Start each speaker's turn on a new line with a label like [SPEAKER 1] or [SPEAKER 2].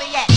[SPEAKER 1] over yet.